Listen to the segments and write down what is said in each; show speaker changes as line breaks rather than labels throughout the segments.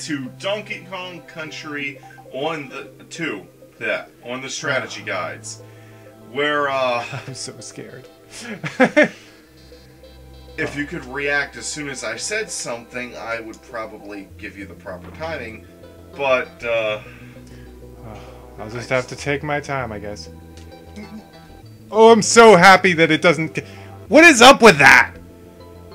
to Donkey Kong Country on the two, yeah, on the strategy guides, where uh,
I'm so scared.
if you could react as soon as I said something, I would probably give you the proper timing. But uh,
I'll just have to take my time, I guess. Oh, I'm so happy that it doesn't. What is up with that?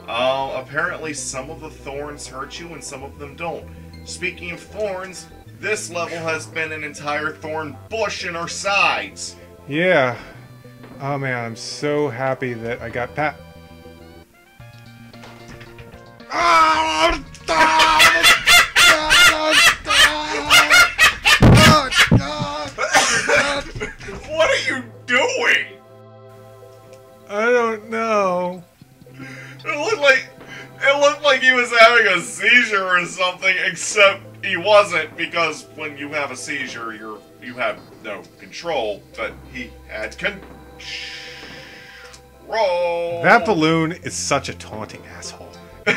uh, apparently some of the thorns hurt you and some of them don't. Speaking of thorns, this level has been an entire thorn bush in our sides.
Yeah. Oh man, I'm so happy that I got Pat.
what are you doing?
I don't know.
It looked like it looked like he was having a seizure or something, except he wasn't because when you have a seizure, you're you have no control. But he had control.
That balloon is such a taunting asshole.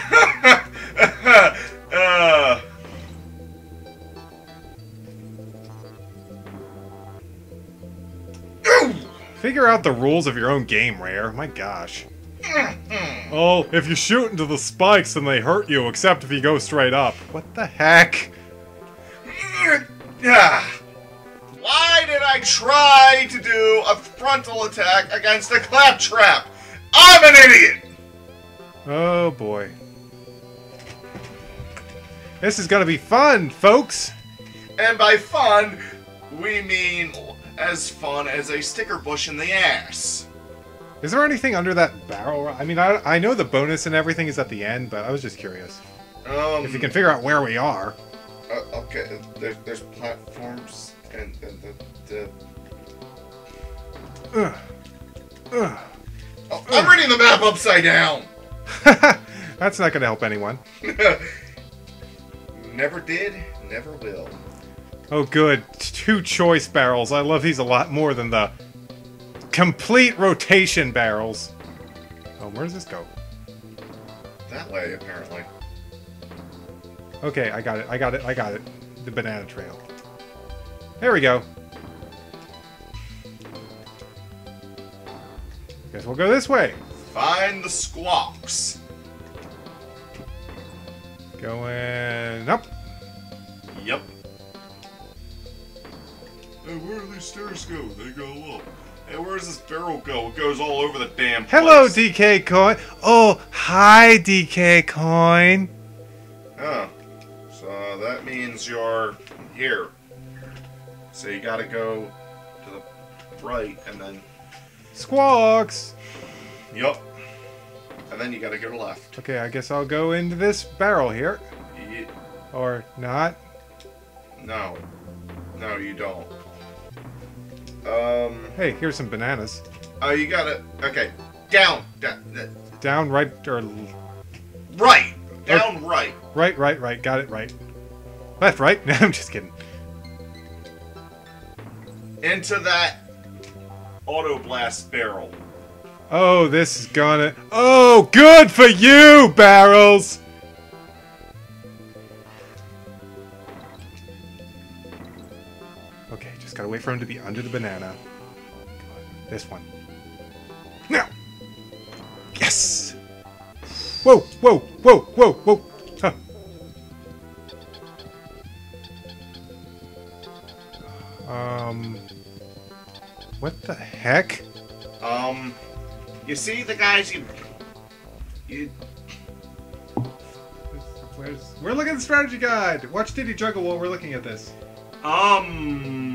uh,
Figure out the rules of your own game, Rare. My gosh. Oh, if you shoot into the spikes, then they hurt you, except if you go straight up. What the heck?
yeah. Why did I try to do a frontal attack against a Klaptrap? I'm an idiot.
Oh boy. This is gonna be fun, folks!
And by fun, we mean as fun as a sticker bush in the ass.
Is there anything under that barrel? I mean, I, I know the bonus and everything is at the end, but I was just curious.
Um,
If you can figure out where we are.
uh, okay, there, there's platforms and, and the, the
Ugh. Ugh.
oh, I'm reading the map upside down.
That's not gonna help anyone.
never did, never will.
Oh, good. Two choice barrels. I love these a lot more than the complete rotation barrels. Oh, where does this go?
That way, apparently.
Okay, I got it. I got it. I got it. The banana trail. There we go. Guess we'll go this way.
Find the squawks.
Going up.
Yep. Hey, where do these stairs go? They go up. Hey, where does this barrel go? It goes all over the damn place.
Hello, DK Coin. Oh, hi, DK Coin.
Oh. So that means you're here. So you gotta go to the right and then.
Squawks.
Yup. And then you gotta go to left.
Okay, I guess I'll go into this barrel here.
Ye-
Or not.
no. No, you don't. Um.
Hey, here's some bananas.
Oh, you gotta. Okay. Down. Down.
Down, right, or
Right. Down right.
right, right, right. Got it right. Left, right. No, I'm just kidding.
Into that auto blast barrel.
Oh, this is gonna. Oh, good for you, barrels. Wait for him to be under the banana. This one. Now. Yes. Whoa, whoa, whoa, whoa, whoa. Huh. Um. What the heck?
Um, you see the guys you, you.
Where's, we're looking at the strategy guide. Watch Diddy juggle while we're looking at this.
Um.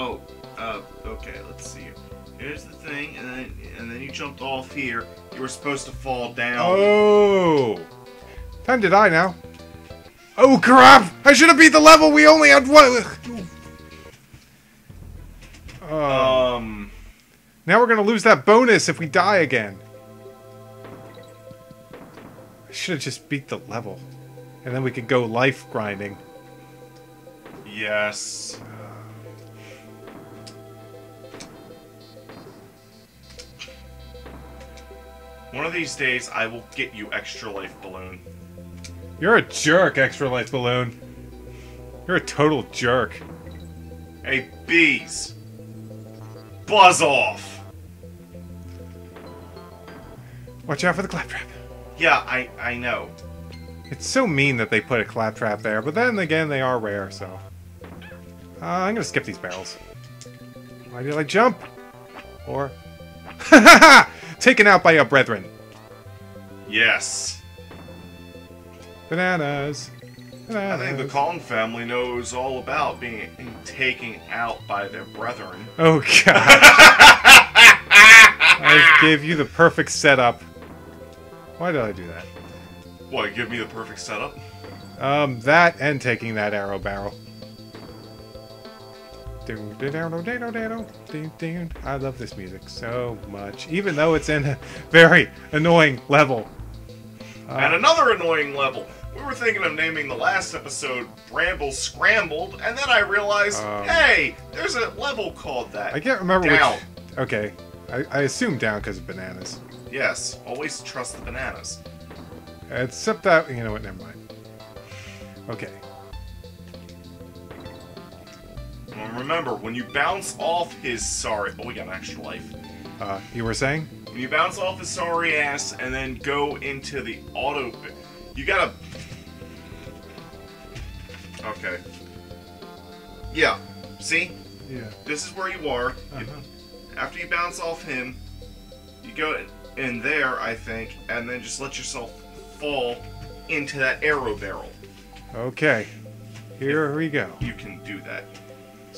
Oh, uh, okay. Let's see. Here's the thing, and then and then you jumped off here. You were supposed to fall down.
Oh, time to die now. Oh crap! I should have beat the level. We only had one. Oh.
Um.
now we're gonna lose that bonus if we die again. I should have just beat the level, and then we could go life grinding.
Yes. One of these days, I will get you extra life balloon.
You're a jerk, Extra Life Balloon. You're a total jerk.
Hey, bees! Buzz off!
Watch out for the Klaptrap.
Yeah, I I know.
It's so mean that they put a Klaptrap there, but then again, they are rare, so... Uh, I'm gonna skip these barrels. Why did I jump? Or... Taken out by your brethren.
Yes.
Bananas.
I think the Collin family knows all about being taken out by their brethren.
Oh, God. I gave you the perfect setup. Why did I do that?
What, give me the perfect setup?
Um, that and taking that arrow barrel. I love this music so much, even though it's in a very annoying level.
And
Uh,
another annoying level. We were thinking of naming the last episode Bramble Scrambled, and then I realized,
Um,
hey, there's a level called that.
I can't remember
Down.
which. Okay, I, I assume down because of bananas.
Yes, always trust the bananas.
Except that, you know what? Never mind. Okay.
And remember, when you bounce off his sorry, oh, we got an extra life.
Uh, you were saying?
When you bounce off his sorry ass and then go into the auto, you gotta. Okay. Yeah. See,
Yeah.
this is where you are.
Uh-huh.
after you bounce off him, you go in there, I think, and then just let yourself fall into that arrow barrel.
Okay. Here we go.
You can do that.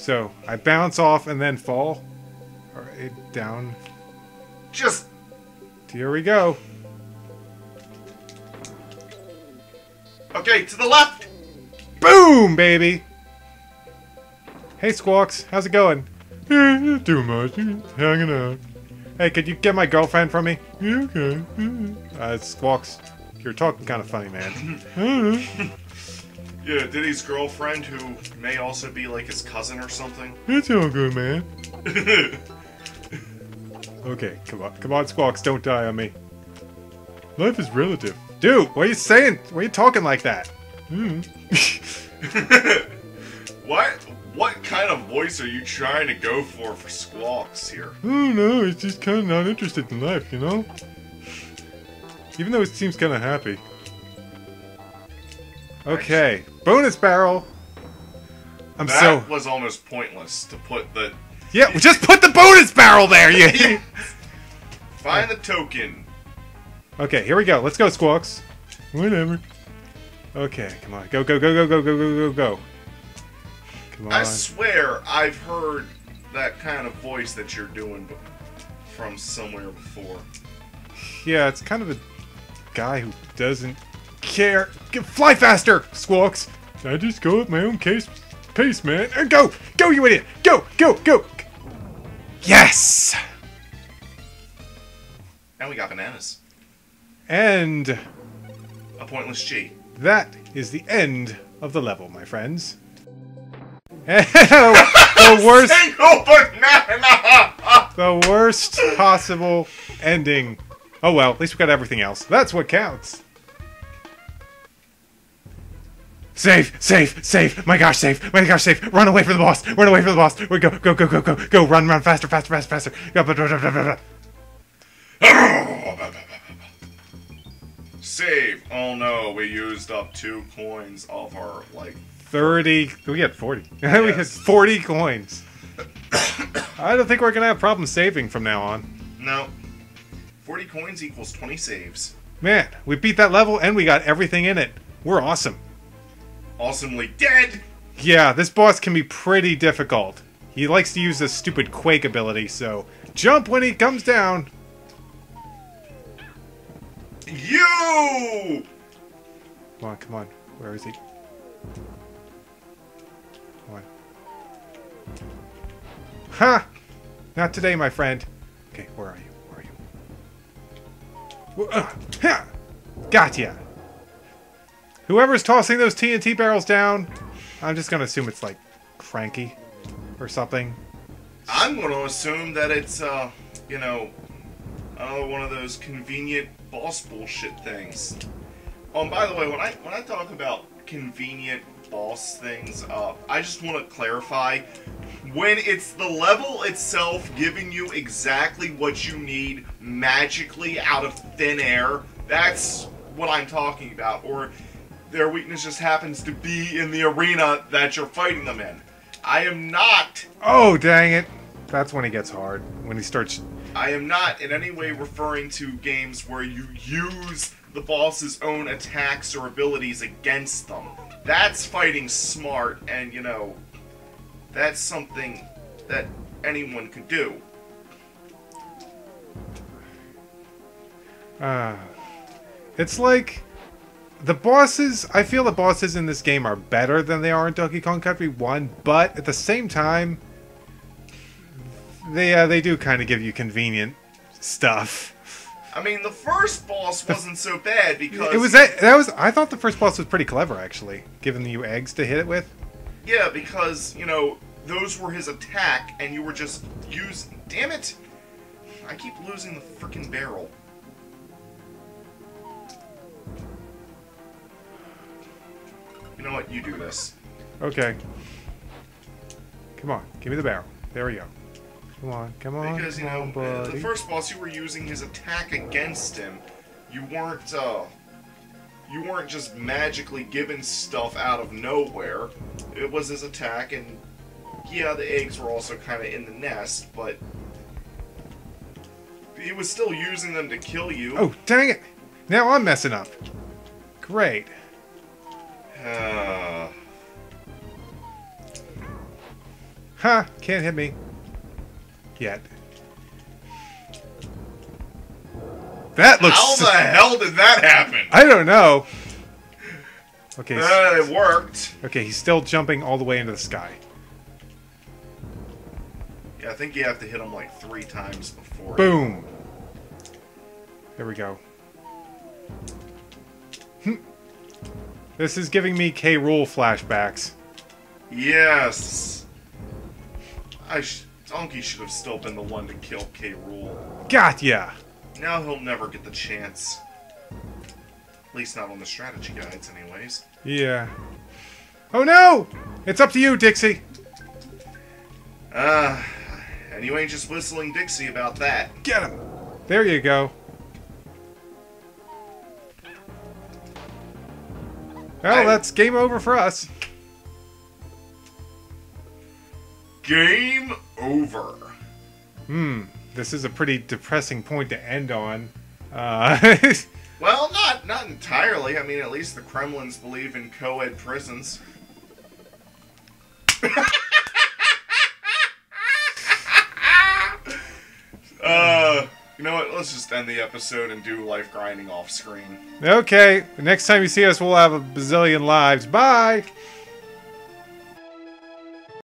So I bounce off and then fall. All right, down.
Just
Here we go.
okay to the left.
Boom, baby. Hey, Squawks, how's it going? Eh, not too much. Just Hanging out. Hey, could you get my girlfriend from me? Yeah, okay. Uh, Squawks, you're talking kind of funny, man.
Yeah, Diddy's girlfriend, who may also be like his cousin or something.
it's all good, man. Okay, come on, come on, Squawks, don't die on me. Life is relative. Dude, what are you saying? Why are you talking like that? Hmm.
what? What kind of voice are you trying to go for for Squawks here?
Oh no, it's just kind of not interested in life, you know? Even though it seems kind of happy. Okay, bonus barrel. I'm
That
so
was almost pointless to put the
yeah. we Just put the bonus barrel there, you.
find the token.
okay, here we go. Let's go, Squawks. Whatever. Okay, come on, go, go, go, go, go, go, go, go, go. Come on.
I swear I've heard that kind of voice that you're doing from somewhere before.
Yeah, it's kind of a guy who doesn't care. Get, fly faster, Squawks. I just go at my own case, pace, man. And go, go, you idiot. Go, go, go. Yes.
And we got bananas.
And
A pointless G.
that is the end of the level, my friends. the worst, the worst possible ending. Oh well, at least we got everything else. That's what counts. Save, save, save! My gosh, save! My gosh, save! Run away from the boss! Run away from the boss! We go, go, go, go, go, go! Run, run, faster, faster, faster, faster! Go.
Save. Oh no, we used up two coins of our, like,
Thirty. We had forty. we had forty coins. I don't think we're gonna have problems saving from now on.
no. 40 coins equals 20 saves.
Man, we beat that level and we got everything in it. We're awesome.
Awesomely dead!
Yeah, this boss can be pretty difficult. He likes to use this stupid quake ability, so jump when he comes down.
You!
Come on, come on. Where is he? Come on. Ha! Not today, my friend. Okay, where are you? Where are you? Uh, ha! Gotcha! Whoever's tossing those TNT barrels down, I'm just gonna assume it's like Frankie or something.
I'm gonna assume that it's, uh, you know, Another one of those convenient boss bullshit things. Oh, by the way, when I when I talk about convenient boss things, uh, I just want to clarify when it's the level itself giving you exactly what you need magically out of thin air. That's what I'm talking about. Or their weakness just happens to be in the arena that you're fighting them in. I am not.
Oh, dang it. That's when he gets hard. When he starts.
I am not in any way referring to games where you use the boss's own attacks or abilities against them. That's fighting smart, and you know, that's something that anyone could do.
Uh, it's like the bosses. I feel the bosses in this game are better than they are in Donkey Kong Country One, but at the same time, they uh, they do kind of give you convenient stuff.
I mean, the first boss wasn't so bad because
It was that that was. I thought the first boss was pretty clever, actually, giving you eggs to hit it with.
Yeah, because you know those were his attack, and you were just using. Damn it! I keep losing the freaking barrel. You know what? You do this.
Okay. Come on, give me the barrel. There we go. Come on, come on,
Because you know
on,
the first boss, you were using his attack against him. You weren't. uh... You weren't just magically given stuff out of nowhere. It was his attack, and yeah, the eggs were also kind of in the nest, but he was still using them to kill you.
Oh, dang it! Now I'm messing up. Great.
Uh,
Ha! Can't hit me. Yet. That looks.
how the hell did that happen?
I don't know. Okay.
Uh, it worked.
Okay, he's still jumping all the way into the sky.
Yeah, I think you have to hit him like three times before.
Boom. There we go. Hmm. This is giving me K. Rool flashbacks.
Yes. I sh- Donkey should have still been the one to kill K. Rool.
Got ya.
Now he'll never get the chance. At least not on the strategy guides, anyways.
Yeah. Oh no! It's up to you, Dixie.
Ah, and you ain't just whistling Dixie about that.
Get him. There you go. Well,
I-
that's game over for us.
Game over.
Hmm. This is a pretty depressing point to end on. Uh,
Well, not not entirely. I mean, at least the Kremlings believe in co-ed prisons. uh, you know what? Let's just end the episode and do life grinding off screen.
okay. Next time you see us, we'll have a bazillion lives. Bye.